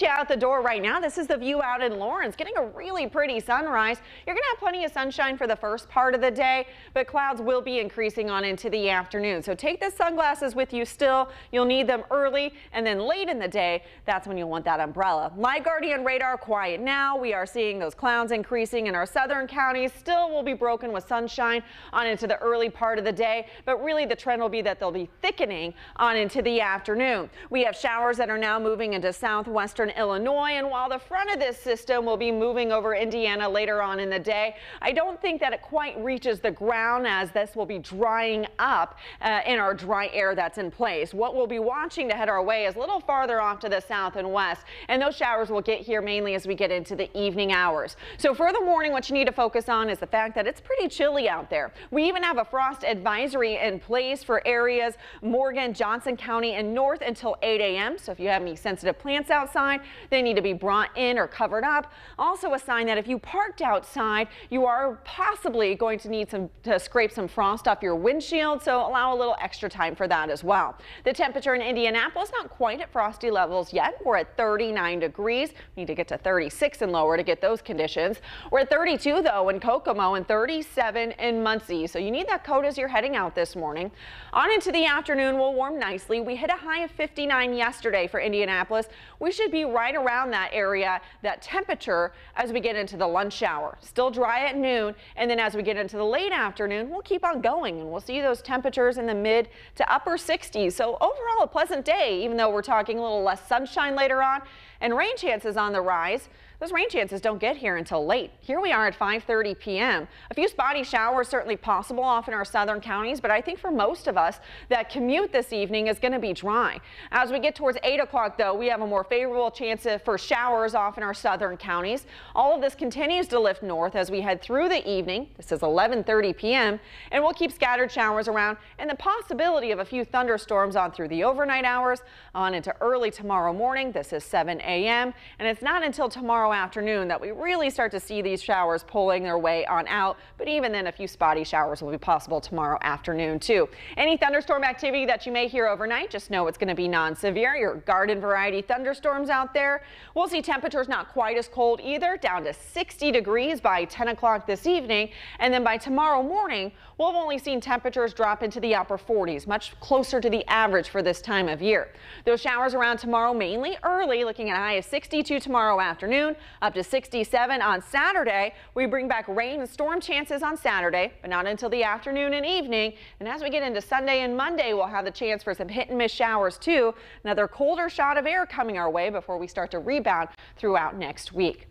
you out the door right now. This is the view out in Lawrence, getting a really pretty sunrise. You're going to have plenty of sunshine for the first part of the day, but clouds will be increasing on into the afternoon. So take the sunglasses with you still. You'll need them early and then late in the day. That's when you'll want that umbrella. My Guardian radar quiet now. We are seeing those clouds increasing in our southern counties. Still will be broken with sunshine on into the early part of the day, but really the trend will be that they'll be thickening on into the afternoon. We have showers that are now moving into southwestern Illinois. And while the front of this system will be moving over Indiana later on in the day, I don't think that it quite reaches the ground as this will be drying up uh, in our dry air that's in place. What we'll be watching to head our way is a little farther off to the south and west. And those showers will get here mainly as we get into the evening hours. So for the morning, what you need to focus on is the fact that it's pretty chilly out there. We even have a frost advisory in place for areas Morgan, Johnson County and north until 8 a.m. So if you have any sensitive plants outside, outside, they need to be brought in or covered up. Also a sign that if you parked outside, you are possibly going to need some to scrape some frost off your windshield, so allow a little extra time for that as well. The temperature in Indianapolis not quite at frosty levels yet. We're at 39 degrees. We need to get to 36 and lower to get those conditions. We're at 32 though in Kokomo and 37 in Muncie. So you need that coat as you're heading out this morning. On into the afternoon we'll warm nicely. We hit a high of 59 yesterday for Indianapolis. We should be right around that area, that temperature as we get into the lunch hour. Still dry at noon, and then as we get into the late afternoon, we'll keep on going, and we'll see those temperatures in the mid to upper 60s. So overall, a pleasant day, even though we're talking a little less sunshine later on, and rain chances on the rise. Those rain chances don't get here until late. Here we are at 5.30 p.m. A few spotty showers certainly possible off in our southern counties, but I think for most of us, that commute this evening is going to be dry. As we get towards 8 o'clock, though, we have a more favorable chance for showers off in our southern counties. All of this continues to lift north as we head through the evening. This is 11.30 p.m., and we'll keep scattered showers around and the possibility of a few thunderstorms on through the overnight hours on into early tomorrow morning. This is 7 a.m., and it's not until tomorrow tomorrow afternoon that we really start to see these showers pulling their way on out. But even then, a few spotty showers will be possible tomorrow afternoon, too. Any thunderstorm activity that you may hear overnight, just know it's going to be non-severe. Your garden variety thunderstorms out there. We'll see temperatures not quite as cold either, down to 60 degrees by 10 o'clock this evening. And then by tomorrow morning, we'll have only seen temperatures drop into the upper 40s, much closer to the average for this time of year. Those showers around tomorrow mainly early, looking at a high of 62 tomorrow afternoon up to 67 on Saturday. We bring back rain and storm chances on Saturday, but not until the afternoon and evening. And as we get into Sunday and Monday, we'll have the chance for some hit and miss showers too. Another colder shot of air coming our way before we start to rebound throughout next week.